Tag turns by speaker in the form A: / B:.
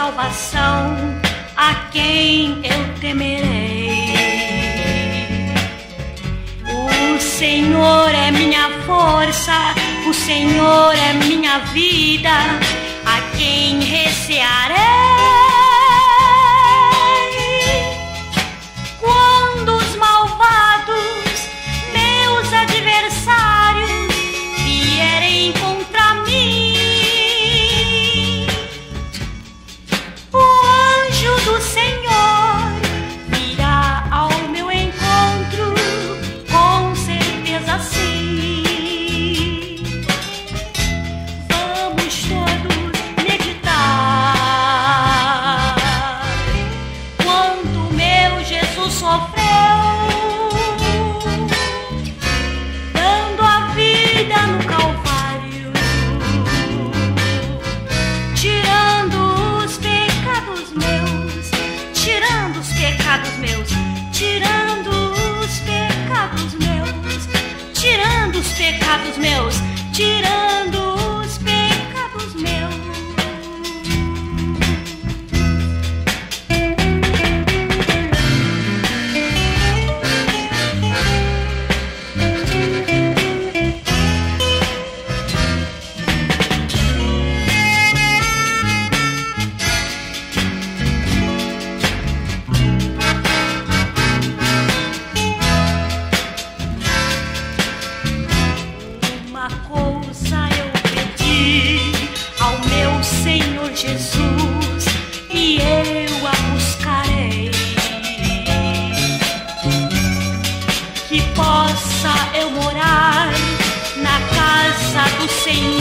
A: salvação, a quem eu temerei? O Senhor é minha força, o Senhor é minha vida, a quem recearei? Pecados meus, tirando Jesus e eu a buscarei. Que possa eu morar na casa do Senhor.